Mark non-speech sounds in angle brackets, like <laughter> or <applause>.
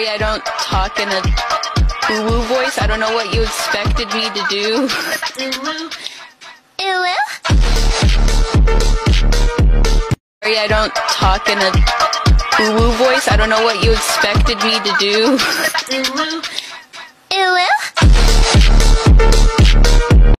Sorry, I don't talk in a woo voice. I don't know what you expected me to do. <laughs> Sorry, I don't talk in a woo voice. I don't know what you expected me to do. <laughs>